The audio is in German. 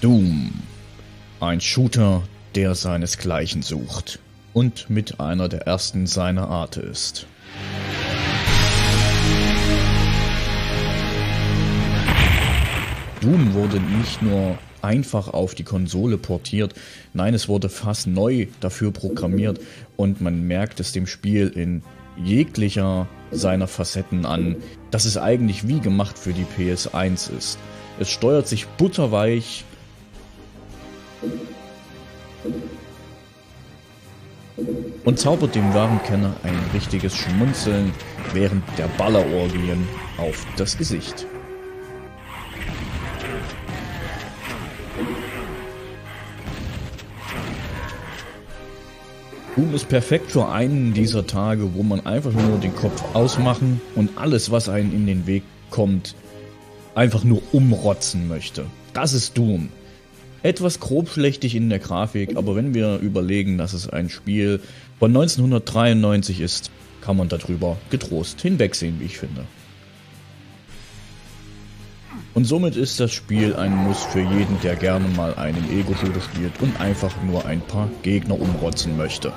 Doom. Ein Shooter, der seinesgleichen sucht und mit einer der ersten seiner Art ist. Doom wurde nicht nur einfach auf die Konsole portiert, nein, es wurde fast neu dafür programmiert und man merkt es dem Spiel in jeglicher seiner Facetten an, dass es eigentlich wie gemacht für die PS1 ist. Es steuert sich butterweich und zaubert dem wahren Kenner ein richtiges Schmunzeln während der Ballerorgien auf das Gesicht. Doom ist perfekt für einen dieser Tage, wo man einfach nur den Kopf ausmachen und alles, was einen in den Weg kommt, einfach nur umrotzen möchte. Das ist Doom. Etwas grobschlächtig in der Grafik, aber wenn wir überlegen, dass es ein Spiel von 1993 ist, kann man darüber getrost hinwegsehen, wie ich finde. Und somit ist das Spiel ein Muss für jeden, der gerne mal einen Ego-Shooter spielt und einfach nur ein paar Gegner umrotzen möchte.